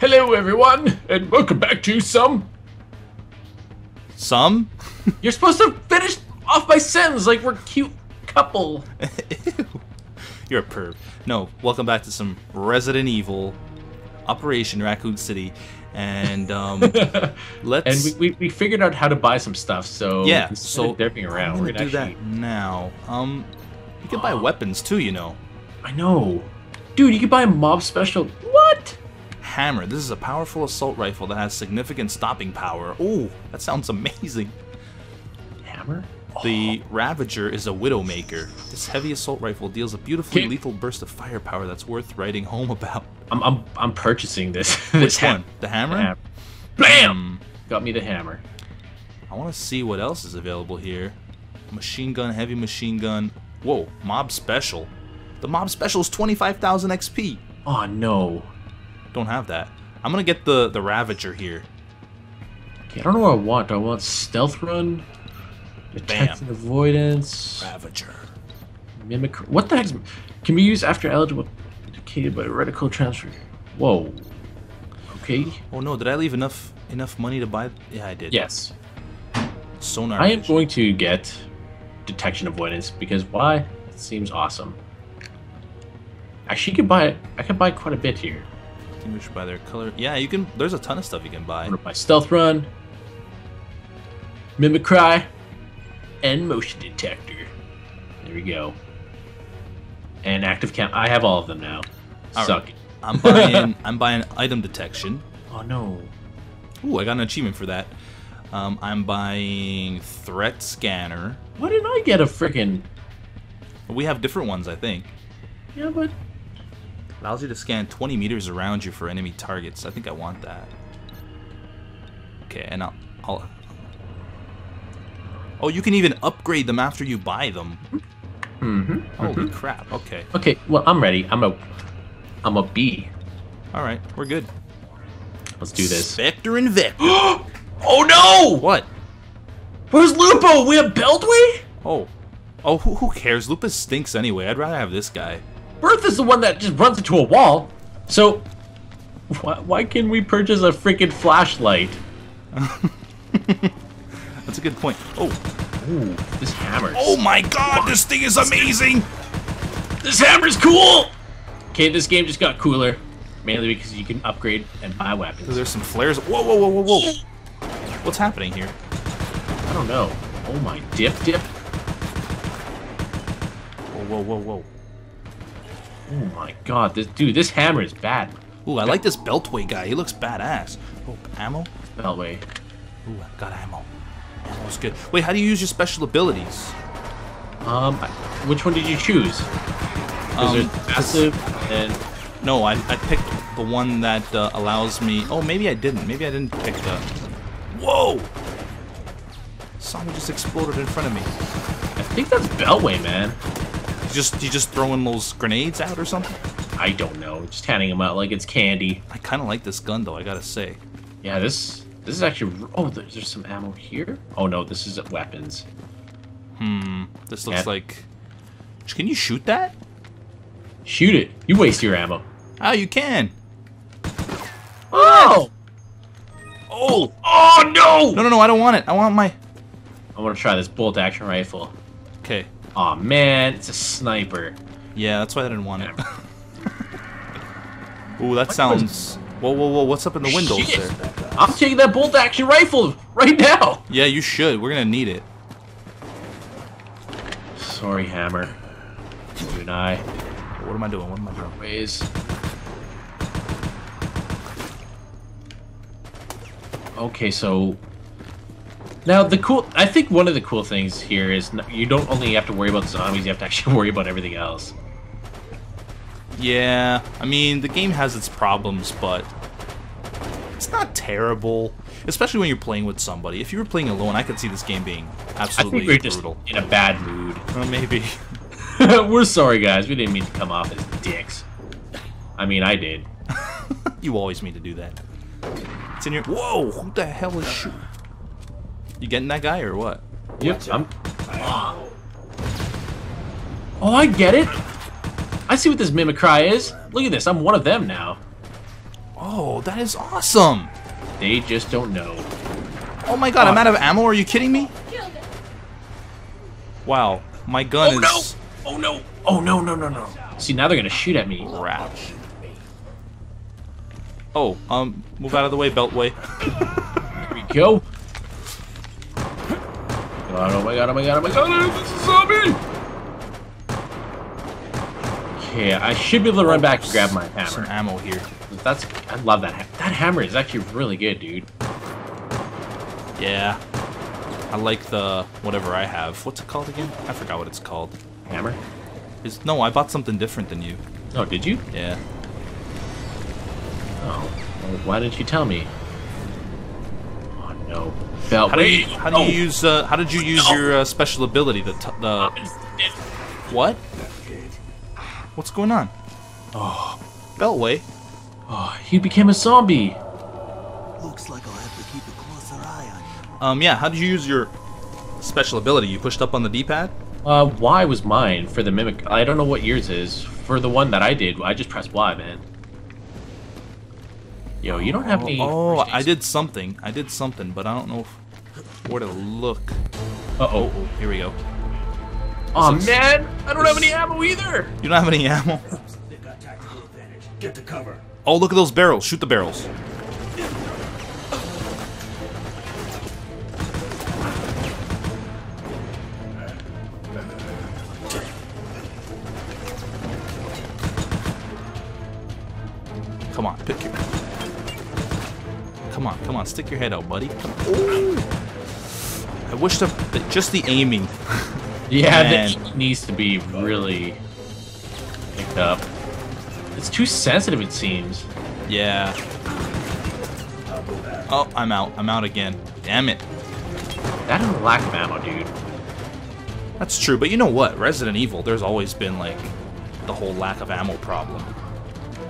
Hello, everyone, and welcome back to some. Some? You're supposed to finish off my sentence like we're cute couple. You're a perv. No, welcome back to some Resident Evil Operation Raccoon City. And um let's And we, we, we figured out how to buy some stuff, so Yeah, so derping around, we're gonna gonna do actually. that now. Um you can buy weapons too, you know. I know, dude. You can buy a mob special. What? Hammer. This is a powerful assault rifle that has significant stopping power. Ooh, that sounds amazing. Hammer? The Ravager is a Widowmaker. This heavy assault rifle deals a beautifully Okay. lethal burst of firepower that's worth writing home about. I'm I'm I'm purchasing this. Which this ham- one? The hammer? ham- Blam! Hmm. Got me the hammer. I want to see what else is available here. Machine gun, heavy machine gun. Whoa, mob special. The mob special is 25,000 XP. Oh no. Don't have that. I'm gonna get the the Ravager here. Okay, I don't know what I want. Do I want stealth run? Detect and avoidance. Ravager. Mimic. What the heck? Can be used after eligible indicated by reticle transfer. Whoa. Okay. Oh no, did I leave enough enough money to buy? Yeah, I did. Yes. Sonar. I am going to get detection avoidance because why? It seems awesome. Actually, you could buy. I could buy quite a bit here. Distinguish by their color. Yeah, you can. There's a ton of stuff you can buy. I'm gonna stealth run, mimicry, and motion detector. There we go. And active cam. I have all of them now. All Suck. right. I'm buying. I'm buying item detection. Oh no. Ooh, I got an achievement for that. Um, I'm buying threat scanner. Why didn't I get a freaking? We have different ones, I think. Yeah, but Allows you to scan 20 meters around you for enemy targets. I think I want that. Okay, and I'll, I'll. Oh, you can even upgrade them after you buy them. hmm Holy crap! Okay, Okay, well I'm ready. I'm a, I'm a B. all right, we're good. Let's do this. Spectre and Vector. oh no! what? Where's Lupo? We have Beltway? Oh, oh, who, who cares? Lupus stinks anyway. I'd rather have this guy. Berth is the one that just runs into a wall. So, why, why can we purchase a freaking flashlight? That's a good point. Oh, Ooh, this hammer. oh my God! This thing is amazing. this hammer's cool! Okay, this game just got cooler. Mainly because you can upgrade and buy weapons. There's some flares. Whoa, whoa, whoa, whoa, whoa! What's happening here? I don't know. Oh my dip dip. Whoa, whoa, whoa, whoa! Oh my god, this dude, this hammer is bad. Ooh, I like this Beltway guy. He looks badass. Oh, ammo? Beltway. Ooh, I got ammo. Ammo's good. Wait, how do you use your special abilities? Um, which one did you choose? Um, there's passive and No, I, I picked the one that uh, allows me... Oh, maybe I didn't. Maybe I didn't pick the... Whoa! Something just exploded in front of me. I think that's Beltway, man. Just you just throwing those grenades out or something? I don't know. Just handing them out like it's candy. I kind of like this gun though. I gotta say. Yeah, this this is actually. Oh, there's, there's some ammo here. Oh no, this is weapons. Hmm. This looks Yeah. like. Can you shoot that? Shoot it. You waste your ammo. Oh, you can. Oh! Oh! Oh no! No, no, no! I don't want it. I want my. I want to try this bolt action rifle. Okay. Oh man, it's a sniper. Yeah, that's why I didn't want it. Ooh, that sounds. Whoa, whoa, whoa! What's up in the windows Shit. there? I'm taking that bolt action rifle right now. Yeah, you should. We're gonna need it. Sorry, Hammer. You and I What am I doing? What am I doing? ways. Okay, so now the cool. I think one of the cool things here is you don't only have to worry about zombies; you have to actually worry about everything else. Yeah, I mean the game has its problems, but it's not terrible. Especially when you're playing with somebody. If you were playing alone, I could see this game being I absolutely think we're just brutal. in a bad mood. Uh, maybe. we're sorry, guys. We didn't mean to come off as dicks. I mean, I did. you always mean to do that. It's in your. Whoa! Who the hell is shooting? You getting that guy or what? Yep. I'm. Oh, I get it. I see what this mimicry is. Look at this. I'm one of them now. Oh, Oh, that is awesome! They just don't know. Oh my god, I'm out of ammo? Are you kidding me? Wow, my gun is- Oh no! Oh no! Oh no! No! No! No! See, now they're gonna shoot at me. crap. Oh, um, move out of the way, Beltway. Here we go. God, oh my god! Oh my god! Oh my god! Oh, this is a zombie! Okay, I should be able to run oh, back and grab my Some ammo here. That's I love that. Ha that hammer is actually really good, dude. Yeah. I like the whatever I have. What's it called again? I forgot what it's called. Hammer? Is no, I bought something different than you. Oh, did you? Yeah. Oh, well, why didn't you tell me? Oh no. Belt. How do you how do you Oh. use uh, how did you use your uh, special ability? The t- the what? What's going on? Oh, Beltway. oh, he became a zombie. Looks like I'll have to keep a closer eye on you. Um, yeah. How did you use your special ability? You pushed up on the D-pad. Uh, Y was mine for the mimic. I don't know what yours is. For the one that I did, I just pressed Y, man. Yo, you don't have any. Oh, I did something. I did something, but I don't know if, where to look. Uh oh. Oh, here we go. Oh looks- man, I don't have any ammo either. You don't have any ammo. They got tactical advantage. Get to cover. Oh, look at those barrels. Shoot the barrels. Come on, pick your. Come on, come on, stick your head out, buddy. Ooh. I wish the, the just the aiming. Yeah, Man. that needs to be really picked up. It's too sensitive, it seems. Yeah. Oh, I'm out. I'm out again. Damn it. That and lack of ammo, dude. That's true, but you know what? Resident Evil, there's always been like the whole lack of ammo problem.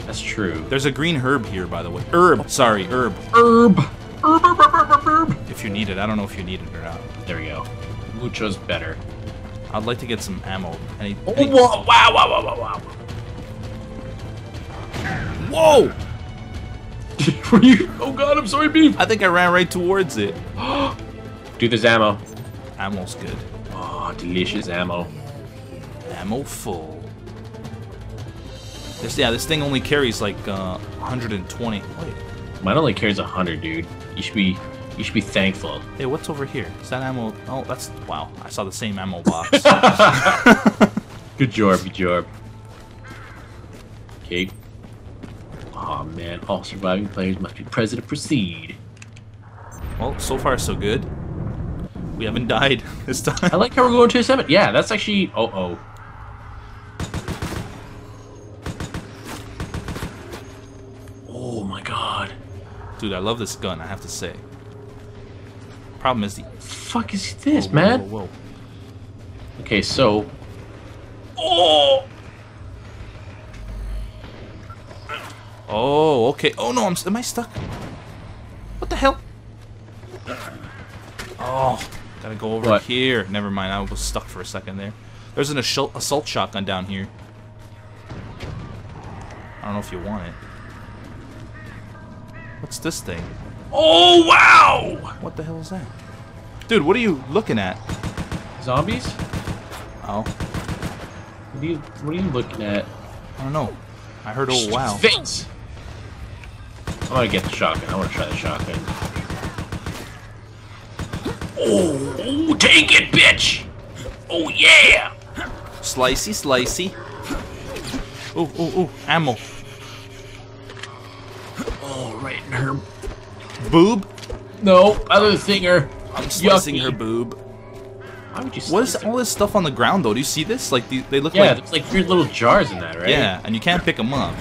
That's true. There's a green herb here, by the way. Herb, sorry, herb. Herb. Herb, herb, herb, herb, herb, herb. If you need it, I don't know if you need it or not. There we go. Mucho's better. I'd like to get some ammo. Any, Oh, any- whoa, wow, wow, wow, wow, Whoa! Were you? Oh god, I'm sorry, beef. I think I ran right towards it. Dude, there's ammo. Ammo's good. Oh, delicious ammo. Ammo full. This yeah, this thing only carries like uh, 120. Wait, Mine only carries a hundred, dude. You should be, you should be thankful. hey, what's over here? Is that ammo? Oh, that's wow. I saw the same ammo box. Good job, good job. Okay. Oh man, all surviving players must be present to proceed. well, so far so good. We haven't died this time. I like how we're going to a seven. Yeah, that's actually. Oh oh. Oh my god. Dude, I love this gun. I have to say. Problem is the Fuck is this, whoa, man? Whoa, whoa. Okay, so. Oh. Oh, okay. Oh no, I'm. Am I stuck? What the hell? Oh, gotta go over What? here. Never mind. I was stuck for a second there. There's an assault, assault shotgun down here. I don't know if you want it. What's this thing? Oh wow! What the hell is that? Dude, what are you looking at? Zombies? Oh, What are you? What are you looking at? I don't know. I heard oh wow. Face. I'm gonna get the shotgun. I want to try the shotgun. Oh, Oh, take it, bitch! Oh yeah! Slicey, slicey. Oh, oh, oh, Ammo. Oh, right in her. Boob. No, other thinger. I'm slicing Yucky. her boob. Why would you? What is slice all this stuff on the ground though? Do you see this? Like the, they look Yeah, like there's like weird little jars in that, right? yeah, and you can't pick them up.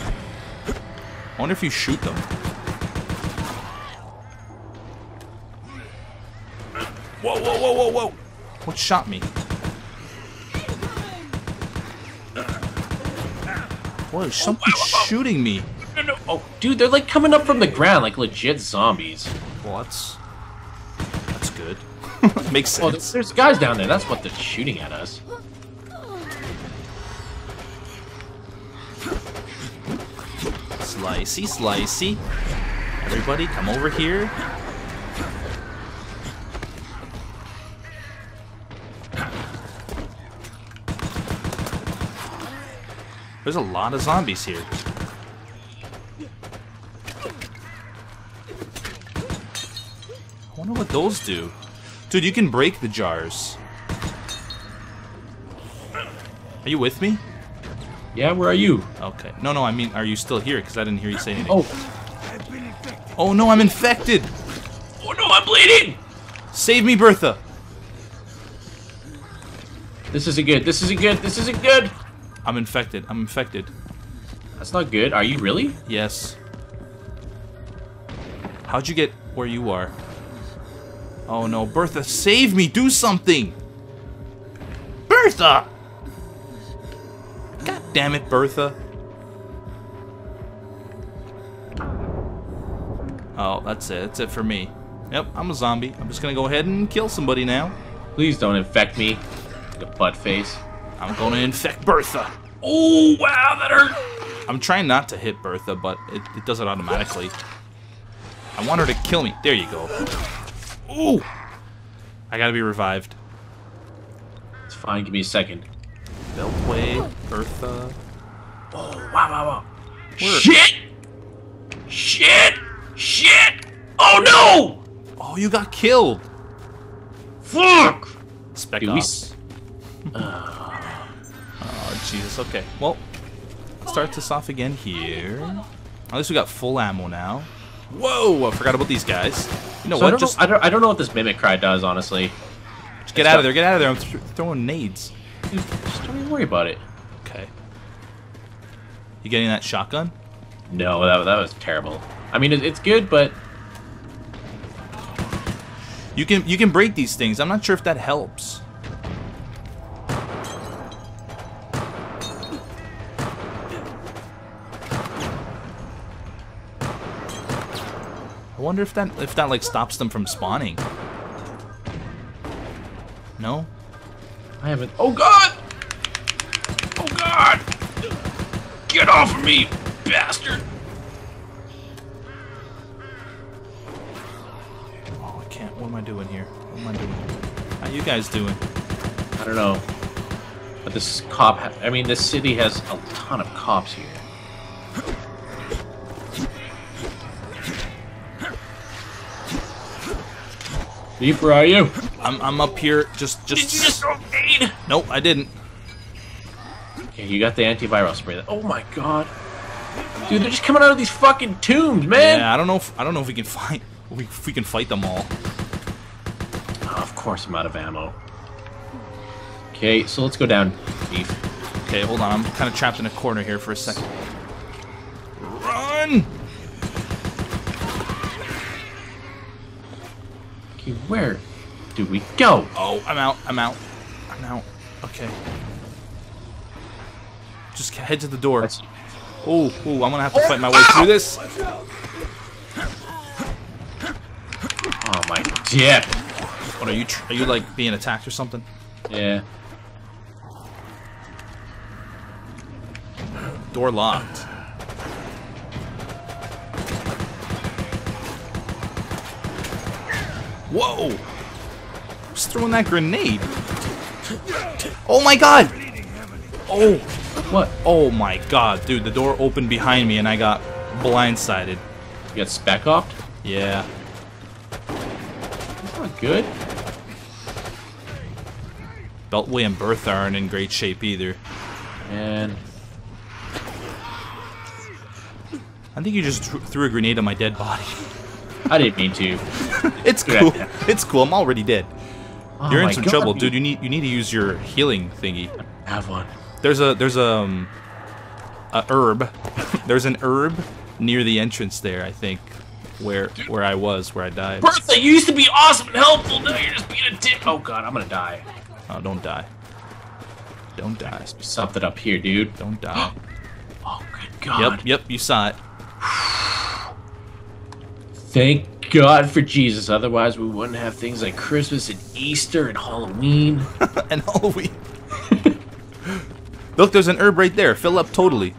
I wonder if you shoot them. Whoa, whoa, whoa, whoa, whoa! What shot me? Whoa, is something shooting me. No, no. Oh, dude, they're like coming up from the ground, like legit zombies. Well, that's that's good. Makes sense. there's, there's guys down there. That's what they're shooting at us. Slicey, slicey. Everybody, come over here. There's a lot of zombies here. I wonder what those do. Dude, you can break the jars. Are you with me? Yeah, where are you? Okay. No, no, I mean, are you still here? Because I didn't hear you say anything. Oh, I've been infected. Oh no, I'm infected! oh no, I'm bleeding! Save me, Bertha! This isn't good. This isn't good. This isn't good. I'm infected. I'm infected. That's not good. Are you really? Yes. How'd you get where you are? Oh no, Bertha, save me! Do something! Bertha! God damn it, Bertha. Oh, that's it. That's it for me. Yep, I'm a zombie. I'm just gonna go ahead and kill somebody now. Please don't infect me. A butt face. I'm gonna infect Bertha. Oh, wow, that hurt. I'm trying not to hit Bertha, but it, it does it automatically. I want her to kill me. There you go. Ooh! I gotta be revived. It's fine. Give me a second. Beltway, Bertha. Oh, wow, wow, wow. Where- Shit! Shit! Shit! Oh no! Oh, you got killed! Fuck! Spec Dude, we Ops. Ah. oh, Jesus. Okay. Well, start this off again here. At least we got full ammo now. Whoa! I forgot about these guys. You know So I don't, Just, know, I, don't, I don't know what this mimic cry does, honestly. just get out of there. Get out of there. I'm th throwing nades. Dude, just don't even worry about it. Okay. You getting that shotgun? No, that, that was terrible. I mean, it, it's good, but You can you can break these things. I'm not sure if that helps. Wonder if that if that like stops them from spawning. No? I haven't. Oh god! Oh god! Get off of me, bastard! Oh, I can't. What am I doing here? What am I doing? How you guys doing? I don't know. But this cop, ha- I mean, this city has a ton of cops here. Beef, where are you? I'm I'm up here just just, Did you just throw aid? Nope, I didn't. Okay, you got the antiviral spray. Oh my god. Dude, they're just coming out of these fucking tombs, man! Yeah, I don't know if I don't know if we can fight if we can fight them all. Oh, of course I'm out of ammo. Okay, so let's go down, Beef. Okay, hold on. I'm kind of trapped in a corner here for a second. Run! Okay, where do we go? Oh, I'm out. I'm out. I'm out. Okay. Just head to the door. That's- Oh, oh, I'm gonna have to fight my way through this. Oh my dick. What are you? Are you like being attacked or something? Yeah. Door locked. Whoa! Who's throwing that grenade? Oh my god! Oh! What? Oh my god, dude, the door opened behind me and I got blindsided. You got spec offed? Yeah. That's not good. Beltway and Bertha aren't in great shape either. And I think you just thr- threw a grenade on my dead body. I didn't mean to. It's cool. idea. It's cool. I'm already dead. Oh You're in some God, trouble, dude. You need you need to use your healing thingy. Have one. There's a there's a um, a herb. there's an herb near the entrance there. I think where where I was where I died. Bertha, you used to be awesome and helpful. Now you're just being a dick. Oh god, I'm gonna die. Oh, don't die. Don't die. Something up here, dude. Don't die. Oh good god. yep, yep. You saw it. Thank God for Jesus. Otherwise, we wouldn't have things like Christmas and Easter and Halloween. and Halloween. Look, there's an herb right there. Fill up totally.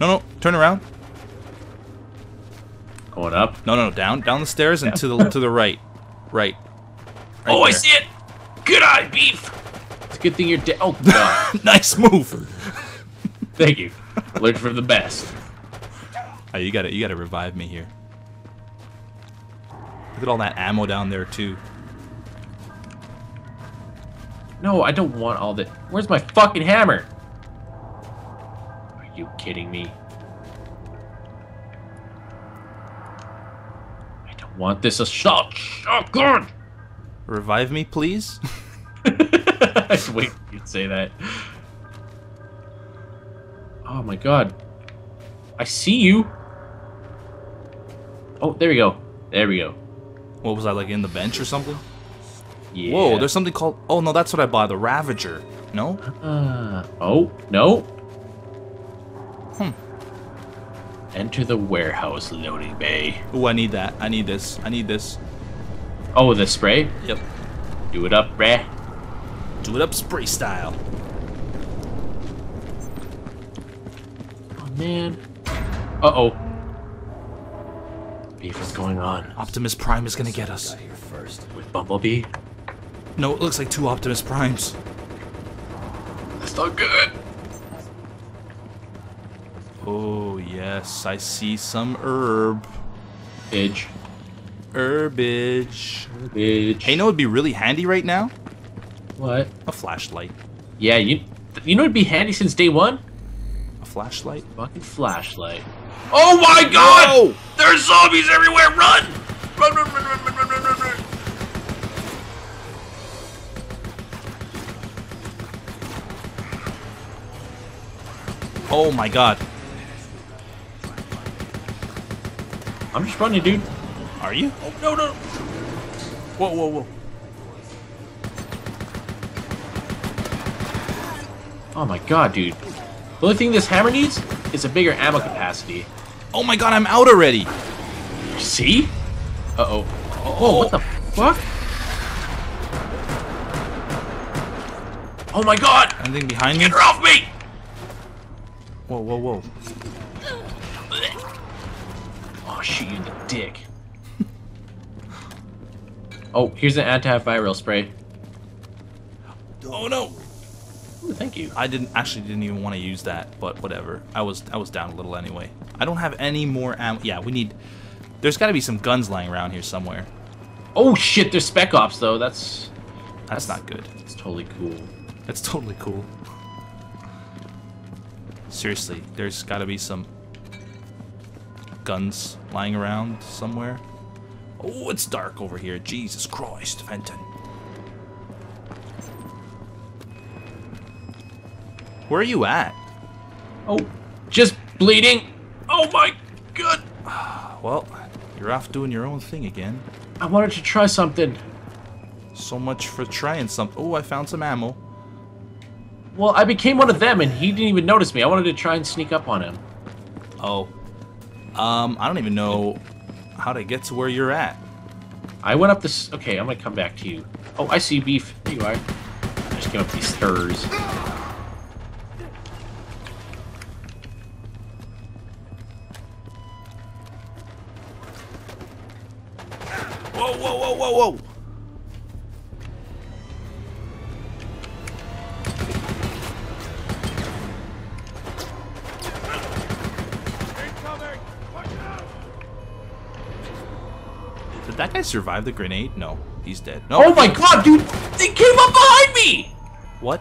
No, no. Turn around. Going up. No, no, no, down, down the stairs and to the to the right, right. Right oh, I see it! Good eye, beef! It's a good thing you're dead. Oh, God. nice move. Thank you. Learned from the best. Oh, you gotta, you gotta revive me here. Look at all that ammo down there too. No, I don't want all that. Where's my fucking hammer? Are you kidding me? I don't want this assault oh, shotgun! Revive me, please. I was waiting for you to say that. Oh my god. I see you. Oh, there we go. There we go. What was I like in the bench or something? Yeah. Whoa, there's something called. Oh no, that's what I bought. The Ravager. No. Uh, oh, no. Hmm. Enter the warehouse loading bay. Oh, I need that. I need this. I need this. Oh, the spray? Yep. Do it up, bruh. Do it up spray style. Oh, man. Uh-oh. Beef is going on Optimus Prime is gonna get us. First. with Bumblebee. No, it looks like two Optimus Primes. That's not good. Oh yes, I see some herb. Bitch. Herbage. Bitch. Hey, you know what'd be really handy right now? What? A flashlight. Yeah, you you know it'd be handy since day one? A flashlight. Fucking flashlight. Oh my god! Whoa! There's zombies everywhere! Run! Run, run, run, run, run, run, run, run, run! Oh my god. I'm just running, dude. Are you? Oh, no, no. Whoa, whoa, whoa. Oh my god, dude. The only thing this hammer needs is a bigger ammo capacity. Oh my god, I'm out already. See? Uh-oh. Oh, what the fuck? Oh my god! Anything behind me? Get her off me! Whoa, whoa, whoa. Oh, shoot you in the dick. oh, here's an antiviral spray. Oh no. Thank you. I didn't actually didn't even want to use that, but whatever. I was I was down a little anyway. I don't have any more ammo. Yeah, we need. There's got to be some guns lying around here somewhere. Oh shit, there's Spec Ops though. That's That's not good. It's totally cool. That's totally cool. Seriously, there's got to be some guns lying around somewhere. Oh, it's dark over here. Jesus Christ, Fenton. Where are you at? Oh, just bleeding. Oh my god. Well, you're off doing your own thing again. I wanted to try something. So much for trying something. Oh, I found some ammo. Well, I became one of them and he didn't even notice me. I wanted to try and sneak up on him. Oh. Um, I don't even know how to get to where you're at. I went up this. Okay, I'm gonna come back to you. Oh, I see beef. There you are. I just came up these stairs. Whoa, whoa, whoa, whoa, whoa! Did that guy survive the grenade? No, he's dead. No. Oh my god, dude! They came up behind me! What?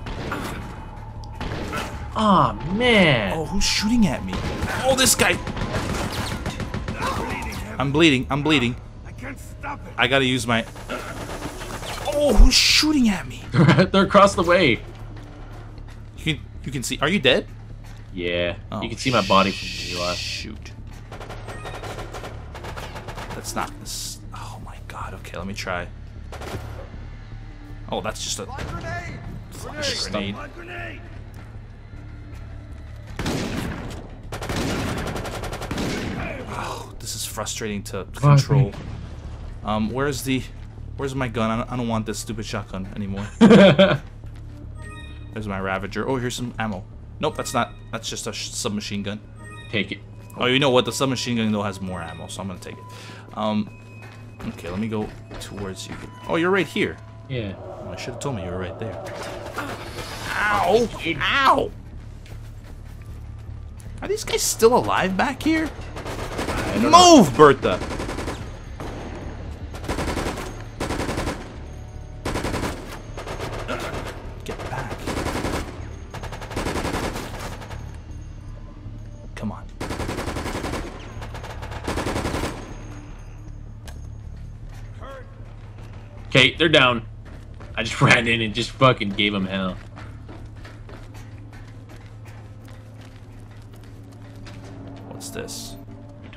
Aw, man. Oh, who's shooting at me? Oh, this guy! I'm bleeding. I'm bleeding. I can't stop it. I gotta use my. Oh, who's shooting at me? They're across the way. You can, you can see. Are you dead? Yeah, Oh, you can see my body from where you are. Shoot. That's not this. Oh my god. Okay, let me try. Oh, that's just a Grenade! flash grenade. My grenade! Oh, this is frustrating to control. Um, where's the, where's my gun? I don't, I don't want this stupid shotgun anymore. There's my Ravager. Oh, here's some ammo. Nope, that's not. That's just a sh- submachine gun. Take it. Oh, you know what? The submachine gun though has more ammo, so I'm gonna take it. Um, okay, let me go towards you. Oh, you're right here. Yeah. Oh, I should have told me you were right there. Ow! Ow! Are these guys still alive back here? Move, Bertha! Okay, they're down. I just ran in and just fucking gave them hell. What's this?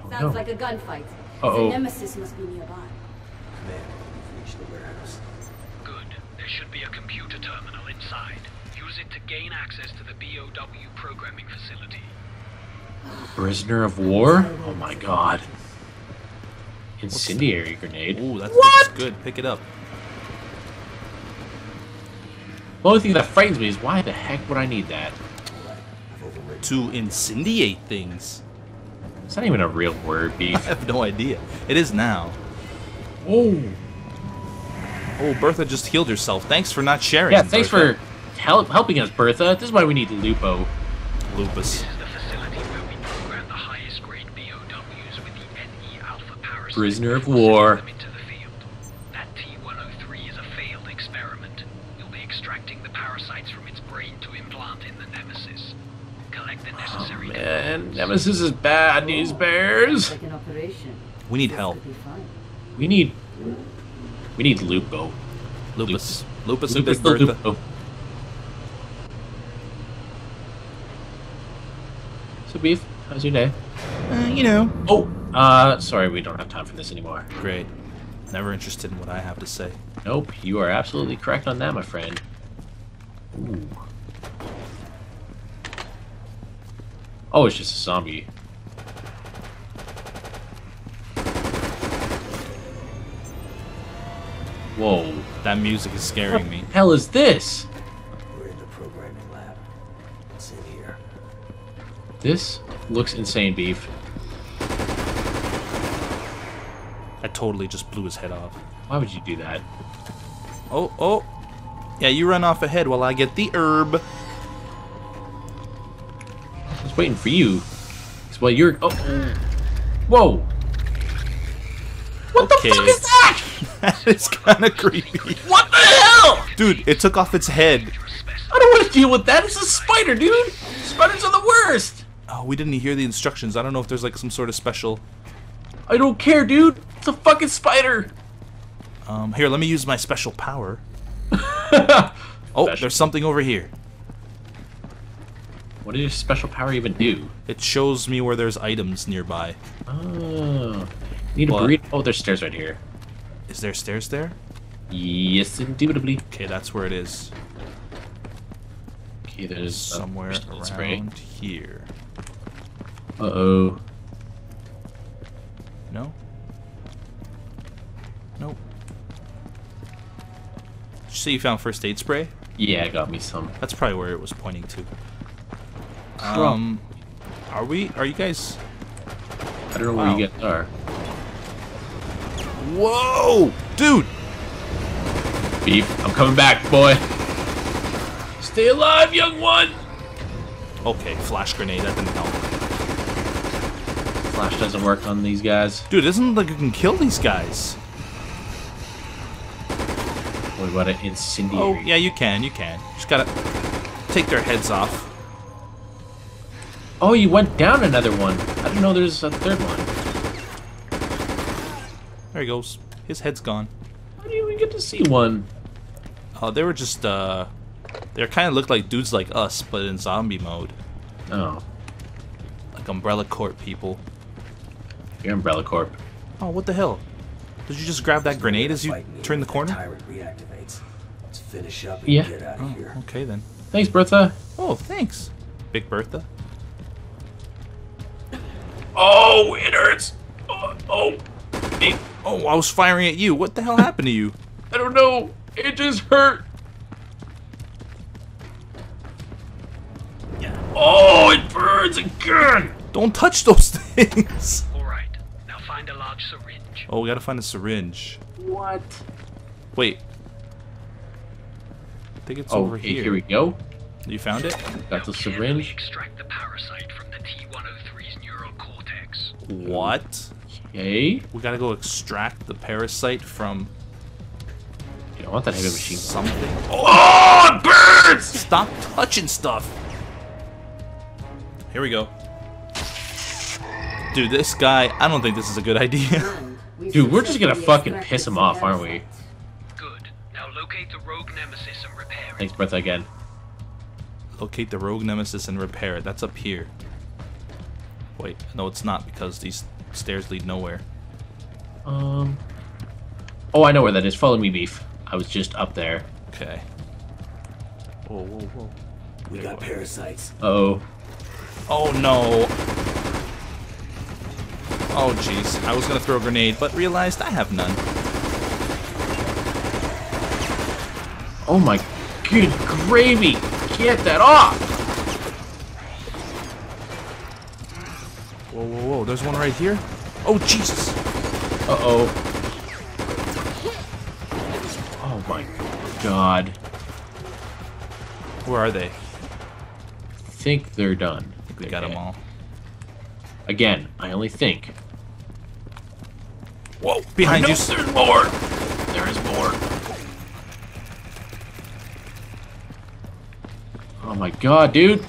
No. Sounds like a gunfight. Uh-oh. The Nemesis must be nearby. Man, we've reached the warehouse. Good. There should be a computer terminal inside. Use it to gain access to the BOW programming facility. Prisoner of war? Oh my god. Incendiary grenade. Ooh, that's, What? that's good. Pick it up. The only thing that frightens me is why the heck would I need that? To incendiate things. It's not even a real word, Beef. I have no idea. It is now. Oh. Oh, Bertha just healed herself. Thanks for not sharing. Yeah, thanks Bertha. for help, helping us, Bertha. This is why we need Lupo. Lupus. This is the facility where we program the highest grade BOWs with the NE Alpha parasite. Prisoner of before sending war. them into the field. That T-103 is a failed experiment. You'll be extracting the parasites from its brain to implant in the Nemesis. Collect the necessary Man, Nemesis is bad news bears. Like an operation. We need help. could be fun. We need we need Lupo. Lupus. Lupus, and Lupus Big the Lupo. So beef, how's your day? Uh, you know. Oh, uh, sorry, we don't have time for this anymore. Great. Never interested in what I have to say. Nope, you are absolutely correct on that, my friend. Ooh. Oh, it's just a zombie. Whoa. That music is scaring me. hell is this? We're in the programming lab. What's in here? This looks insane, beef. I totally just blew his head off. Why would you do that? Oh, oh. Yeah, you run off ahead while I get the herb. Waiting for you. 'Cause while you're oh, Whoa! What Okay. the fuck is that? that is kind of creepy. What the hell? Dude, it took off its head. I don't want to deal with that. It's a spider, dude. Spiders are the worst. Oh, we didn't hear the instructions. I don't know if there's like some sort of special. I don't care, dude. It's a fucking spider. Um, here, let me use my special power. Oh, there's something over here. What does your special power even do? It shows me where there's items nearby. Oh, need a What? burrito. Oh, there's stairs right here. Is there stairs there? Yes, indubitably. Okay, that's where it is. Okay, there's Somewhere there's a spray. around here. Uh oh. No? Nope. Did you say you found first aid spray? Yeah, I got me some. That's probably where it was pointing to. Crumb. Um, are we? Are you guys? I don't know Wow. where you guys are. Whoa, dude! Beef, I'm coming back, boy. Stay alive, young one. Okay, flash grenade. That didn't help. Flash doesn't work on these guys. Dude, it doesn't look like you can kill these guys. What about an incendiary? Oh, yeah, you can. You can. Just gotta take their heads off. Oh, you went down another one. I didn't know there's a third one. There he goes. His head's gone. How do you even get to see one? Oh, they were just uh, they kind of looked like dudes like us, but in zombie mode, Oh, like Umbrella Corp people. you're Umbrella Corp. Oh, what the hell? Did you just grab that grenade as you turn the corner? Tyrant reactivates. Let's finish up and Yeah. get out Oh, of here. okay then. Thanks, Bertha. Oh, thanks, Big Bertha. Oh, it hurts. Oh, oh. It- Oh, I was firing at you. What the hell happened to you? I don't know. It just hurt. Oh, it burns again. Don't touch those things. things. Alright, now find a large syringe. Oh, we gotta find a syringe. What? Wait. I think it's Oh, over okay, here. here we go. You found it? Got the Now carefully syringe. extract the parasite What? Okay. We gotta go extract the parasite from You don't want that heavy machine. something. Oh, oh, it burns! Stop touching stuff. Here we go. Dude, this guy, I don't think this is a good idea. Dude, we're just gonna fucking piss him off, aren't we? Good. Now locate the rogue nemesis and repair it. Thanks, Bertha, again. Locate the rogue nemesis and repair it. That's up here. Wait, no, it's not because these stairs lead nowhere. Um. Oh, I know where that is. Follow me, beef. I was just up there. Okay. Whoa, whoa, whoa. We got parasites. Uh oh. Oh no. Oh jeez, I was gonna throw a grenade, but realized I have none. Oh my good gravy! Get that off! Whoa, whoa, whoa, there's one right here? Oh Jesus! Uh oh. Oh my god. Where are they? I Think they're done. We got them all. Again, I only think. Whoa! Behind I you! There's more! There is more. Oh my god, dude!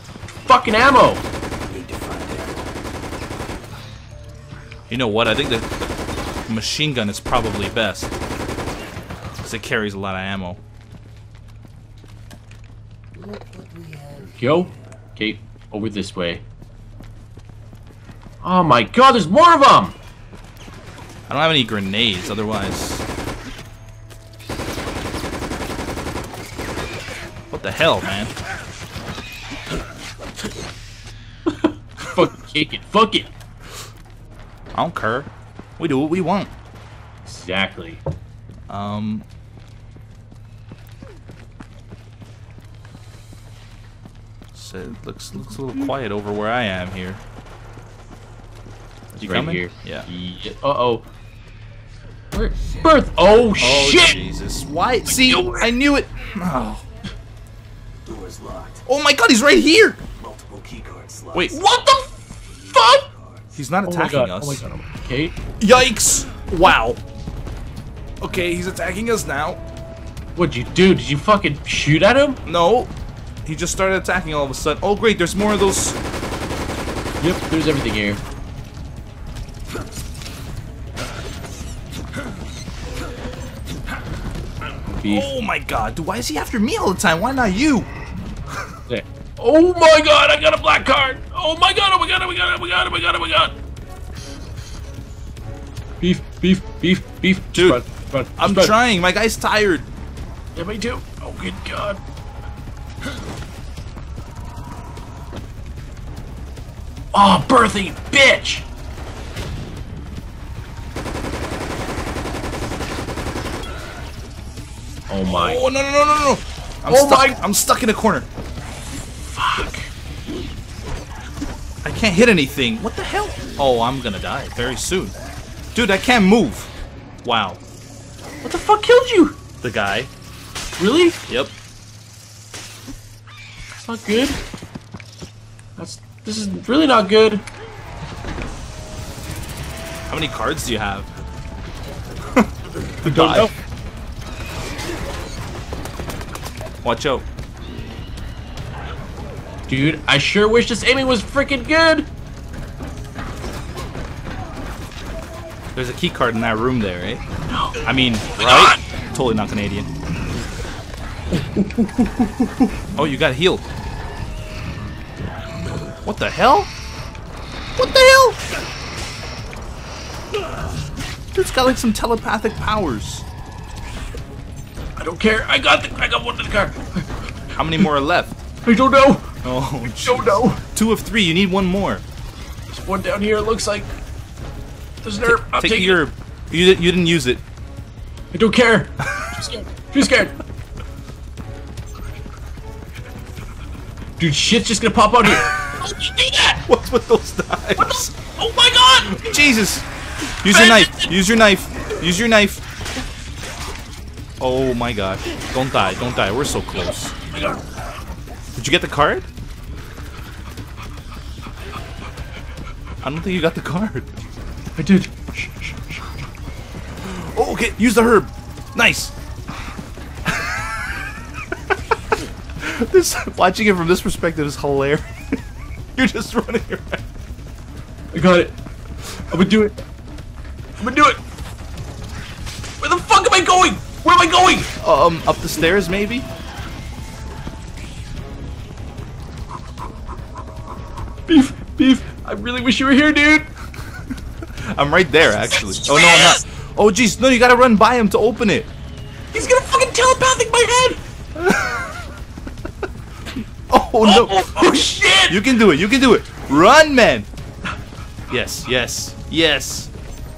Fucking ammo! You know what? I think the machine gun is probably best. Because it carries a lot of ammo. Look what we have. Go. Okay, over this way. Oh my god, there's more of them! I don't have any grenades, otherwise. What the hell, man? Fuck kick it, fuck it! I don't care. We do what we want. Exactly. Um. So it looks looks a little quiet over where I am here. You right coming? here. Yeah. Uh oh. Birth! Oh, Oh shit! Jesus! Why? See, knew. I knew it. Oh. Doors locked. oh my God! He's right here. Multiple keycard slots. Wait, What the fuck? He's not Oh attacking god, oh us. oh my god. Okay. Yikes! Wow. Okay, he's attacking us now. What'd you do? Did you fucking shoot at him? No, he just started attacking all of a sudden. Oh great, there's more of those. Yep, there's everything here. Beef. Oh my God! Dude, why is he after me all the time? Why not you? Yeah. Oh my god, I got a black card! Oh my god, oh my god, oh my god, oh my god, oh my god, oh my god! Beef, beef, beef, beef. Dude, Run, run, I'm run. trying. My guy's tired. Yeah, me too. Oh, good god. Oh, birthing bitch! Oh my. Oh no no no no no! I'm Oh stuck. my- I'm stuck in a corner. Fuck. I can't hit anything. What the hell? Oh, I'm gonna die very soon. Dude, I can't move. Wow. What the fuck killed you? The guy. Really? Yep. That's not good. That's. This is really not good. How many cards do you have? Know. Watch out. Dude, I sure wish this aiming was freaking good. There's a key card in that room there, eh? No. I mean, right? Totally not Canadian. oh, you got healed. What the hell? What the hell? Dude's got like some telepathic powers. I don't care. I got the. I got one in the car. How many more are left? I don't know. Oh, oh Don't jeez. know. Two of three. You need one more. There's one down here. It looks like. There's an herb. I'm Take your. it. You, you didn't use it. I don't care. Too scared. Too scared. Dude, shit's just gonna pop out here. How did you do that? What's with those knives? Oh my god! Jesus! Use your knife. Use your knife. Use your knife. Oh my gosh. Don't die. Don't die. We're so close. Oh did you get the card? I don't think you got the card. I did. Oh, okay. Use the herb. Nice. this watching it from this perspective is hilarious. You're just running around. I got it. I'm gonna do it. I'm gonna do it. Where the fuck am I going? Where am I going? Um, up the stairs, maybe? Really wish you were here, dude. I'm right there, actually. Oh, no, I'm not. Oh, jeez. No, you gotta run by him to open it. He's gonna fucking telepathic my head. Oh, no. Oh, oh, oh, shit! You can do it. You can do it. Run, man. Yes, yes, yes,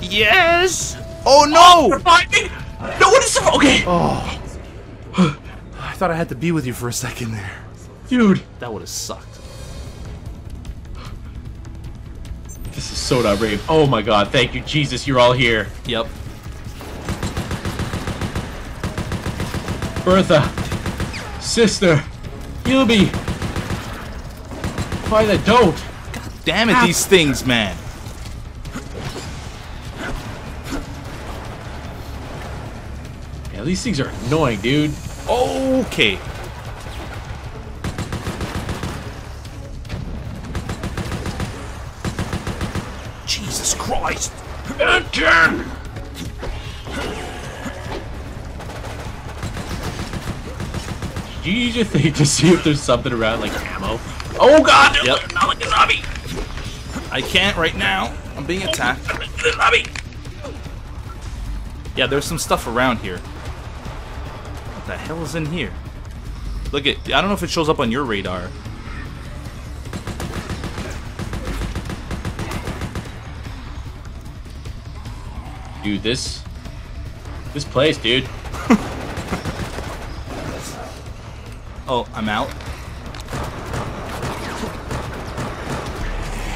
yes. Oh, no. Oh, Surviving? No one is. Okay, Oh. I thought I had to be with you for a second there. dude. That would have sucked. So not brave. Oh my god, thank you, Jesus, you're all here. Yep. Bertha, sister, me. Why I don't? Damn it, these things, man. Yeah, these things are annoying, dude. Okay. Jesus Christ. You use your thing to see if there's something around, like ammo? Oh god, Yep. not like a zombie! I can't right now. I'm being oh, attacked. The zombie! Yeah, there's some stuff around here. What the hell is in here? Look at. I don't know if it shows up on your radar. Dude, this... This place, dude. Oh, I'm out.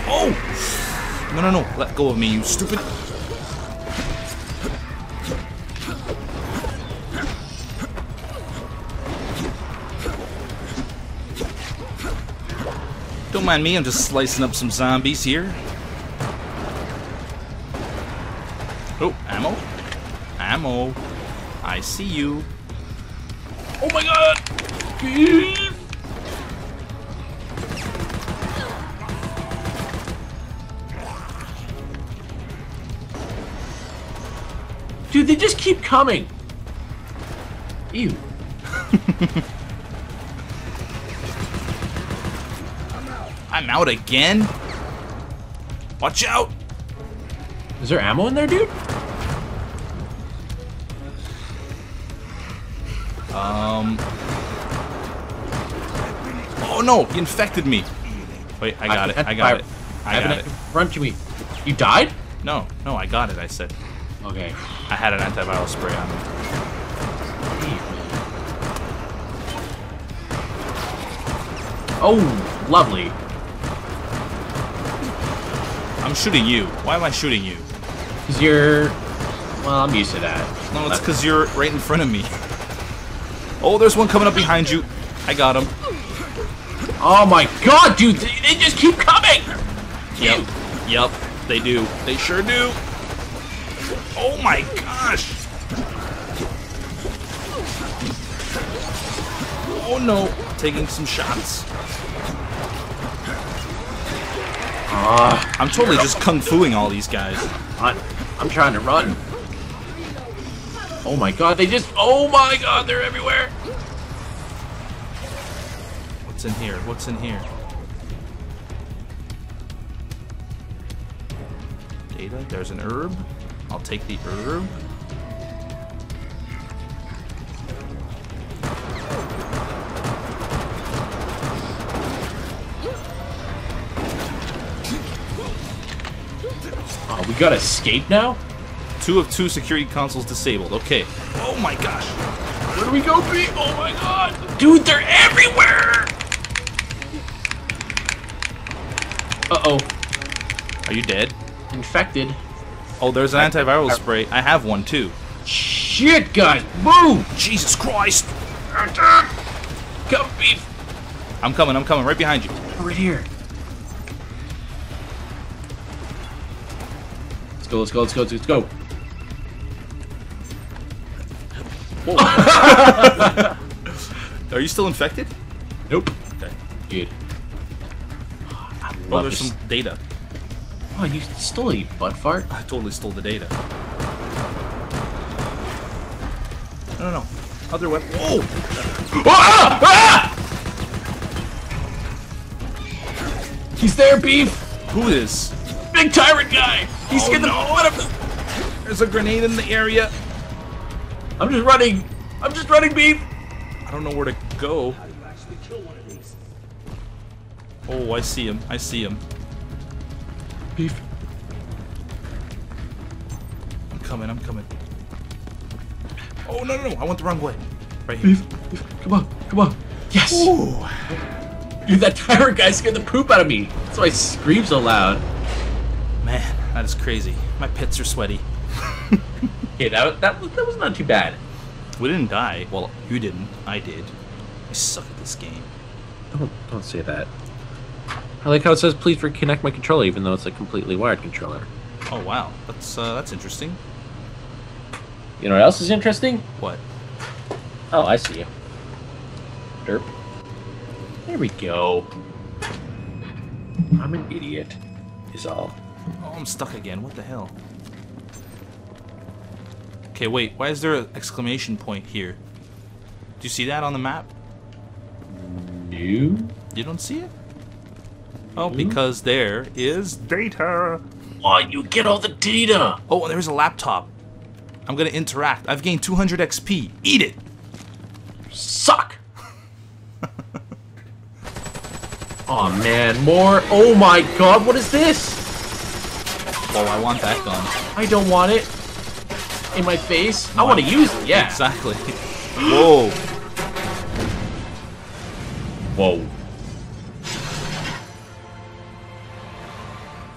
Oh! No, no, no. Let go of me, you stupid. Don't mind me, I'm just slicing up some zombies here. Oh, ammo. Ammo. I see you. Oh my god! Dude, they just keep coming. Ew. I'm out again? Watch out! Is there ammo in there, dude? Um. Oh no! He infected me. Wait, I got it. I got it. I got it. Run to me. You died? No, no, I got it. I said Okay. I had an antiviral spray on me. Oh, lovely. I'm shooting you. Why am I shooting you? Because you're... Well, I'm used to that. No, it's because you're right in front of me. Oh, there's one coming up behind you. I got him. Oh my god, dude! They, just keep coming! Yep. Yep. They do. They sure do. Oh my gosh. Oh no. Taking some shots. Ah, I'm totally just kung fuing all these guys. I'm, I'm trying to run. Oh my god, they just... Oh my god, they're everywhere! What's in here? What's in here? Data. There's an herb. I'll take the herb. Oh, we gotta escape now? Two of two security consoles disabled. Okay. Oh my gosh. Where do we go, Pete? Oh my god! Dude, they're everywhere! Uh-oh. Are Are you dead? Infected. Oh, there's an antiviral spray. I have one too. Shit, guys, move! Jesus Christ! Come, beef! I'm coming, I'm coming, right behind you. Right here. Let's go, let's go, let's go, let's go. Are you still infected? Nope. Okay. Dude. I Oh, there's this. some data. Oh, you stole a butt fart? I totally stole the data. No, no, no. Other weapon. Whoa! Ah! Ah! He's there, beef! Who is? Big tyrant guy! He Oh, the no. There's a grenade in the area. I'm just running! I'm just running, beef! I don't know where to go. Oh, I see him. I see him. Beef. I'm coming. I'm coming. Oh no no no! I went the wrong way. Right here. Beef. Beef. Come on, come on. Yes! Ooh. Dude, that tyrant guy scared the poop out of me. That's why I scream so loud. Man, that is crazy. My pits are sweaty. Okay, that, that, was- that was not too bad. We didn't die. Well, you didn't. I did. I suck at this game. Don't, don't say that. I like how it says please reconnect my controller even though it's a completely wired controller. Oh wow, that's uh, that's interesting. You know what else is interesting? What? Oh, I see you. Derp. There we go. I'm an idiot. Is all. Oh, I'm stuck again. What the hell? Okay, wait. Why is there an exclamation point here? Do you see that on the map? You? You don't see it? Oh, because there is data. Oh, you get all the data. Oh, and there's a laptop. I'm gonna interact. I've gained 200 XP. Eat it. Suck. oh man, more. Oh my god, what is this? Oh, I want that gun. I don't want it. In my face. I want to use it. Yeah. Exactly. Whoa. Whoa.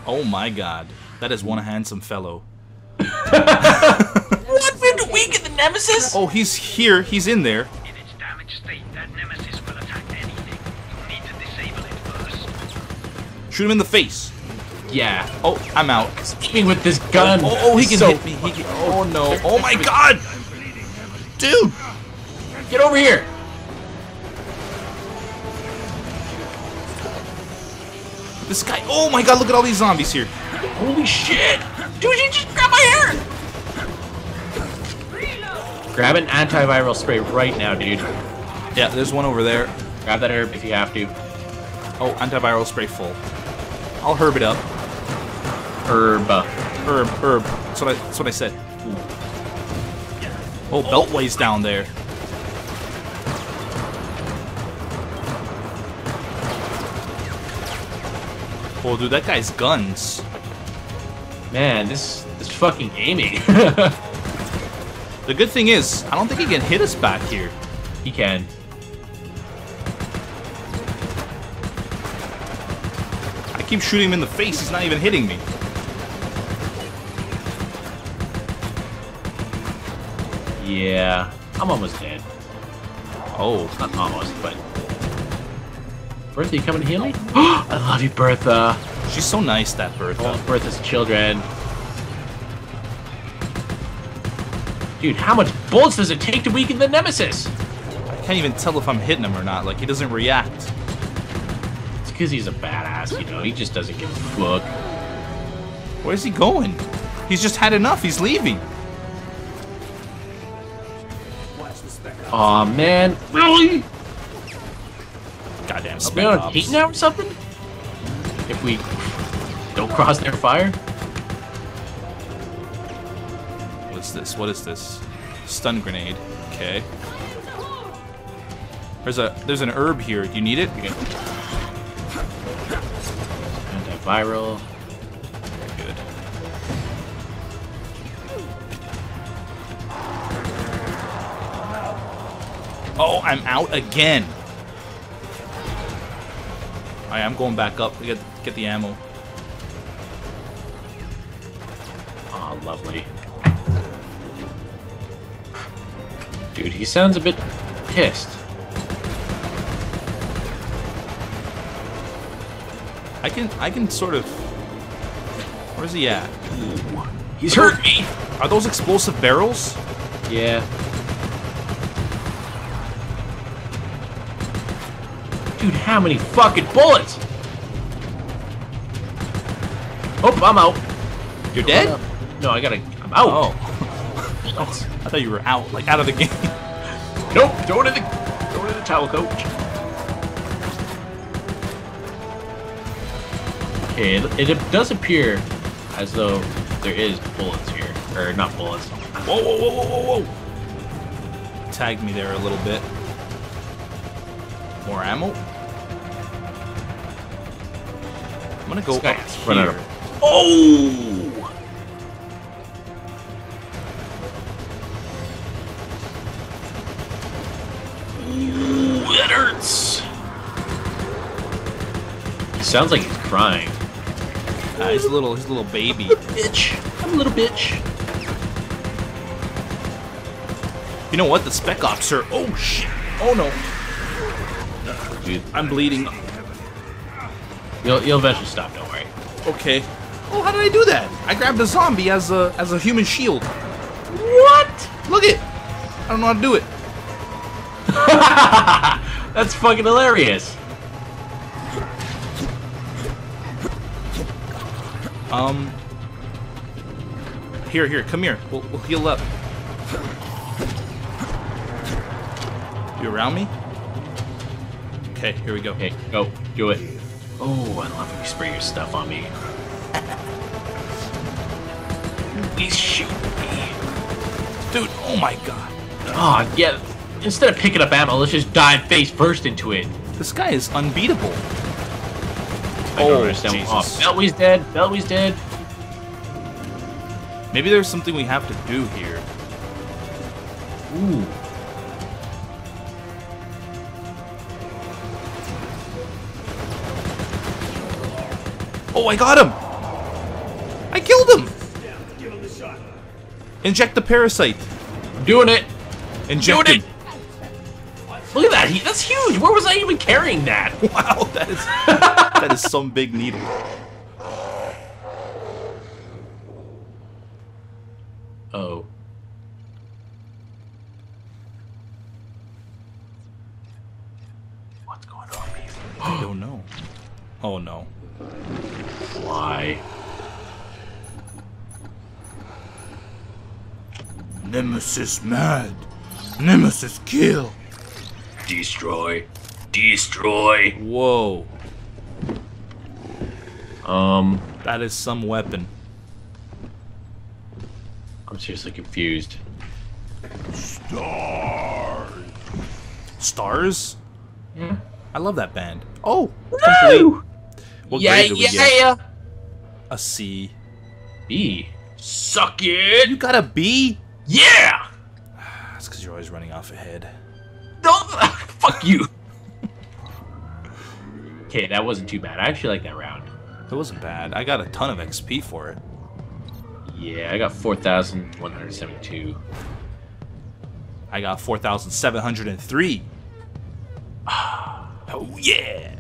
Oh my god. That is one handsome fellow. What been weak in the nemesis? Oh, he's here. He's in there. In its damaged state, that nemesis will attack anything. You'll need to disable it first. Shoot him in the face. Yeah. Oh, I'm out. Aiming with this gun. Oh, oh, oh, he can So- hit me. He can, oh no. Oh my god. Dude. Get over here. This guy. Oh my god, look at all these zombies here. Holy shit! Dude, you just grabbed my hair! Grab an antiviral spray right now, dude. Yeah, there's one over there. Grab that herb if you have to. Oh, antiviral spray full. I'll herb it up. Herb. Uh, herb, herb. That's what I, that's what I said. Oh, Beltway's down there. Oh, dude, that guy's guns. Man, this this fucking aiming. The good thing is, I don't think he can hit us back here. he can. I keep shooting him in the face, he's not even hitting me. Yeah. I'm almost dead. Oh, Not almost, but. Bertha, you coming to heal me? I love you, Bertha. she's so nice, that Bertha. Oh, Bertha's children. Dude, how much bullets does it take to weaken the nemesis? I can't even tell if I'm hitting him or not. Like, he doesn't react. It's because he's a badass, you know. He just doesn't give a fuck. Where's he going? He's just had enough. He's leaving. Aw, man. Really? Goddamn Are we on heat now or something? If we don't cross their fire? What's this? What is this? Stun grenade. Okay. There's a there's an herb here. Do you need it? Antiviral. Oh, I'm out again. I am going back up to get get the ammo. Ah, lovely. Dude, he sounds a bit pissed. I can I can sort of. Where's he at? He's hurt me! Are those explosive barrels? Yeah. Dude, how many fucking bullets? Oh, I'm out. You're dead? No, I gotta. I'm out. Oh, I thought you were out, like out of the game. Nope. Throw it in the. Throw it in the towel, coach. Okay, it, it does appear as though there is bullets here, or not bullets. Whoa, whoa, whoa, whoa, whoa, whoa! Tag me there a little bit. More ammo. I'm gonna go up has run out here. of- Oh! Ooh, that hurts. He sounds like he's crying. Ah, he's a little, he's a little baby. Bitch. I'm a little bitch. You know what? The spec ops are. Oh shit! Oh no! Dude, I'm bleeding. You'll, you'll eventually stop, don't worry. Okay. Oh, how did I do that? I grabbed a zombie as a as a human shield. What? Look it! I don't know how to do it. That's fucking hilarious. Um. Here, here, come here. We'll, we'll heal up. You around me? Okay, here we go. Okay, go. Do it. Oh, I love when you spray your stuff on me. He's shooting me. Dude, oh my god. Oh, yeah. Instead of picking up ammo, let's just dive face first into it. This guy is unbeatable. I don't Oh, understand. Ah, Jesus. Oh, Beltway's dead. Beltway's dead. Maybe there's something we have to do here. Ooh. Oh, I got him! I killed him! Inject the parasite. Doing it. Inject Doing it. it. Look at that. He, that's huge. Where was I even carrying that? Wow, that is that is some big needle. Oh. What's going on, baby? I don't know. Oh no. Why? Nemesis mad. Nemesis kill. Destroy. Destroy. Whoa. Um, That is some weapon. I'm seriously confused. Stars? Yeah. I love that band. Oh, complete. What yeah, grade did we yeah, get? yeah. A C. B. Suck it. You got a B? Yeah. That's because you're always running off ahead. No, fuck you. Okay, that wasn't too bad. I actually like that round. It wasn't bad. I got a ton of XP for it. Yeah, I got 4,172. I got 4,703. oh, yeah.